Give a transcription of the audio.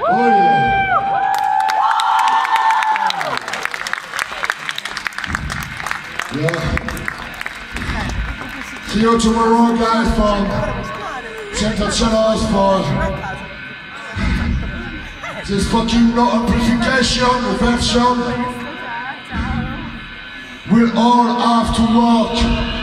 Oh, yeah. yeah. See you tomorrow, guys, from Central for this fucking lot amplification, version. We all have to work.